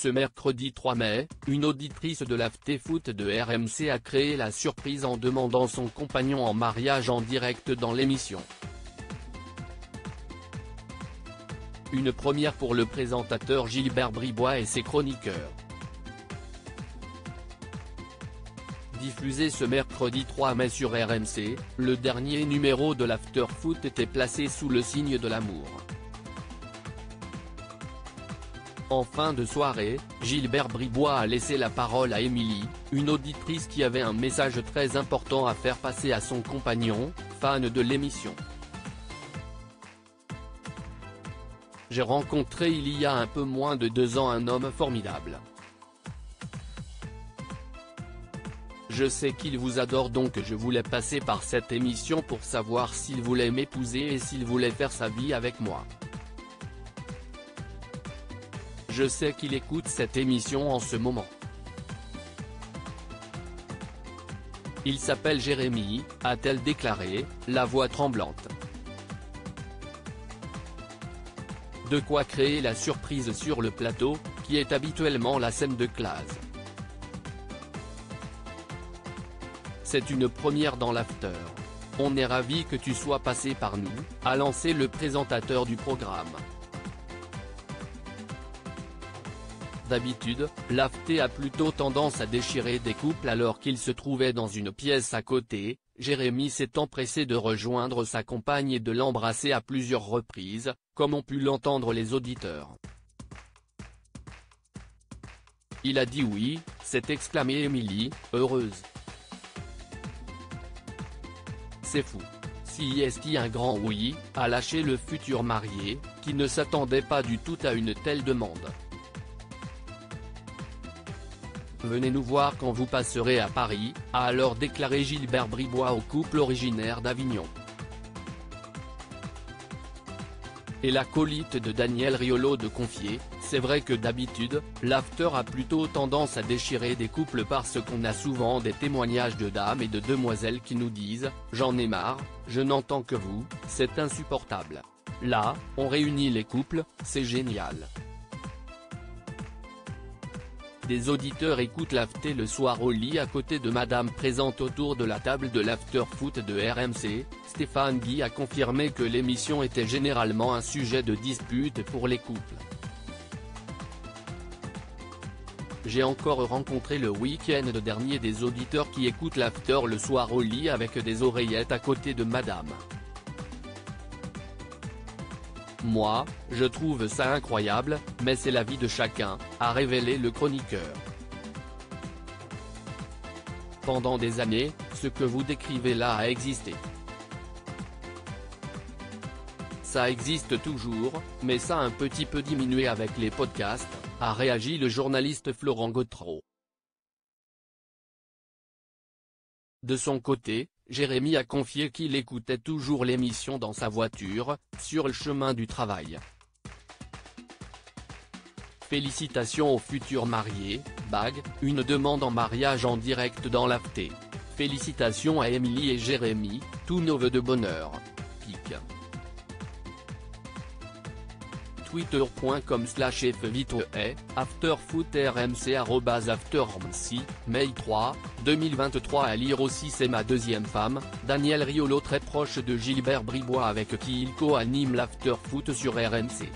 Ce mercredi 3 mai, une auditrice de l'AFT-Foot de RMC a créé la surprise en demandant son compagnon en mariage en direct dans l'émission. Une première pour le présentateur Gilbert Bribois et ses chroniqueurs. Diffusé ce mercredi 3 mai sur RMC, le dernier numéro de l'After Foot était placé sous le signe de l'amour. En fin de soirée, Gilbert Bribois a laissé la parole à Émilie, une auditrice qui avait un message très important à faire passer à son compagnon, fan de l'émission. J'ai rencontré il y a un peu moins de deux ans un homme formidable. Je sais qu'il vous adore donc je voulais passer par cette émission pour savoir s'il voulait m'épouser et s'il voulait faire sa vie avec moi. Je sais qu'il écoute cette émission en ce moment. Il s'appelle Jérémy, a-t-elle déclaré, la voix tremblante. De quoi créer la surprise sur le plateau, qui est habituellement la scène de classe. C'est une première dans l'after. On est ravi que tu sois passé par nous, a lancé le présentateur du programme. D'habitude, l'AFT a plutôt tendance à déchirer des couples alors qu'il se trouvait dans une pièce à côté, Jérémy s'est empressé de rejoindre sa compagne et de l'embrasser à plusieurs reprises, comme ont pu l'entendre les auditeurs. Il a dit oui, s'est exclamé Émilie, heureuse. C'est fou. Si est un grand oui, a lâché le futur marié, qui ne s'attendait pas du tout à une telle demande. Venez nous voir quand vous passerez à Paris, a alors déclaré Gilbert Bribois au couple originaire d'Avignon. Et la colite de Daniel Riolo de confier, c'est vrai que d'habitude, l'after a plutôt tendance à déchirer des couples parce qu'on a souvent des témoignages de dames et de demoiselles qui nous disent « J'en ai marre, je n'entends que vous, c'est insupportable ». Là, on réunit les couples, c'est génial. Des auditeurs écoutent l'after le soir au lit à côté de madame présente autour de la table de l'after foot de RMC, Stéphane Guy a confirmé que l'émission était généralement un sujet de dispute pour les couples. J'ai encore rencontré le week-end dernier des auditeurs qui écoutent l'after le soir au lit avec des oreillettes à côté de madame. Moi, je trouve ça incroyable, mais c'est la vie de chacun, a révélé le chroniqueur. Pendant des années, ce que vous décrivez là a existé. Ça existe toujours, mais ça a un petit peu diminué avec les podcasts, a réagi le journaliste Florent Gautreau. De son côté, Jérémy a confié qu'il écoutait toujours l'émission dans sa voiture, sur le chemin du travail. Félicitations aux futurs mariés, Bag, une demande en mariage en direct dans l'AFT. Félicitations à Émilie et Jérémy, tous nos vœux de bonheur. Pic twitter.com slash fvitoe, afterfootrmc aftermc, May 3, 2023 à lire aussi c'est ma deuxième femme, Daniel Riolo très proche de Gilbert Bribois avec qui il co-anime l'afterfoot sur RMC.